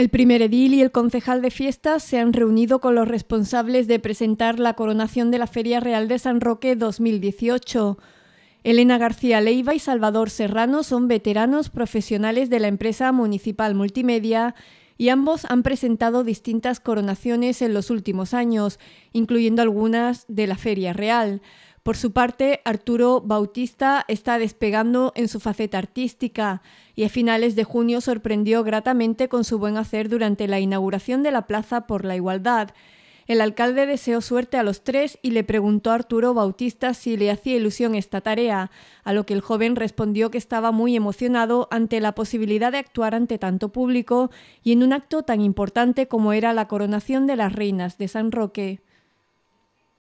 El primer edil y el concejal de fiestas se han reunido con los responsables de presentar la coronación de la Feria Real de San Roque 2018. Elena García Leiva y Salvador Serrano son veteranos profesionales de la empresa municipal multimedia y ambos han presentado distintas coronaciones en los últimos años, incluyendo algunas de la Feria Real. Por su parte, Arturo Bautista está despegando en su faceta artística y a finales de junio sorprendió gratamente con su buen hacer durante la inauguración de la Plaza por la Igualdad. El alcalde deseó suerte a los tres y le preguntó a Arturo Bautista si le hacía ilusión esta tarea, a lo que el joven respondió que estaba muy emocionado ante la posibilidad de actuar ante tanto público y en un acto tan importante como era la coronación de las reinas de San Roque.